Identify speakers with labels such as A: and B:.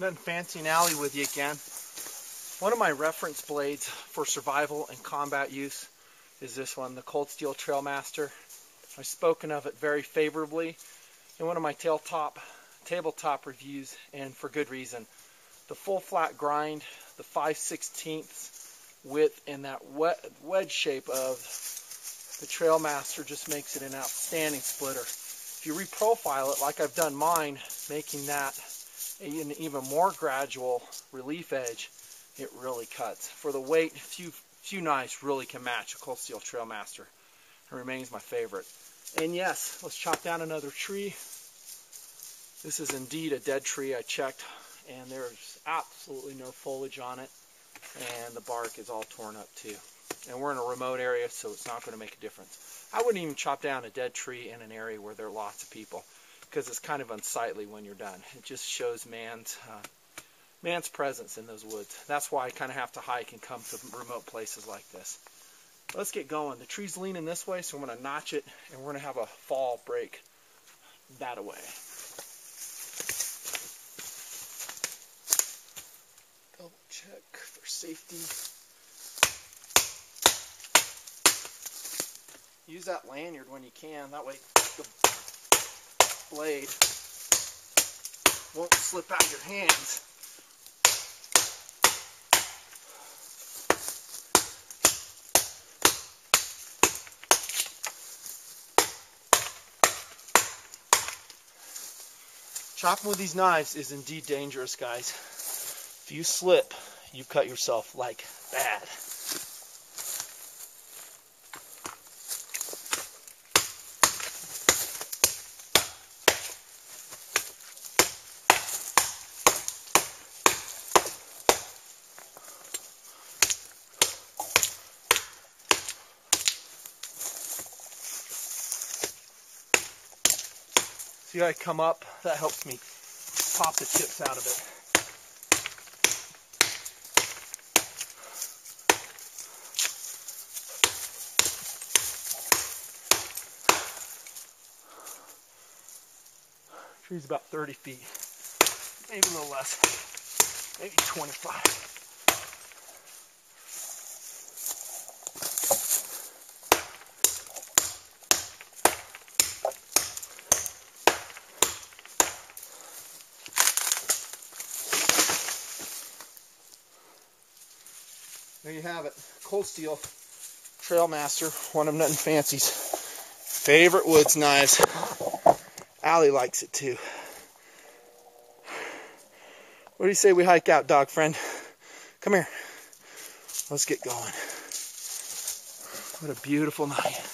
A: Nutnfancy and Allie with you again. One of my reference blades for survival and combat use is this one, the Cold Steel Trailmaster. I've spoken of it very favorably in one of my tailtop, tabletop reviews, and for good reason. The full flat grind, the 5 16ths width, and that wedge shape of the Trailmaster just makes it an outstanding splitter. If you reprofile it like I've done mine, making that an even more gradual relief edge, it really cuts. For the weight, few few knives really can match a Cold Steel Trailmaster. It remains my favorite. And yes, let's chop down another tree. This is indeed a dead tree. I checked, and there's absolutely no foliage on it, and the bark is all torn up too. And we're in a remote area, so it's not going to make a difference. I wouldn't even chop down a dead tree in an area where there are lots of people because it's kind of unsightly when you're done. It just shows man's uh, man's presence in those woods. That's why I kind of have to hike and come to remote places like this. Let's get going. The tree's leaning this way, so I'm going to notch it, and we're going to have a fall break that away. Double check for safety. Use that lanyard when you can. That way the blade won't slip out of your hands. Chopping with these knives is indeed dangerous, guys. If you slip, you cut yourself like bad. See how I come up? That helps me pop the chips out of it. Tree's about 30 feet, maybe a little less, maybe 25. There you have it. Cold Steel Trailmaster, one of Nutnfancy's. favorite woods knives. Allie likes it too. What do you say we hike out, dog friend? Come here. Let's get going. What a beautiful night.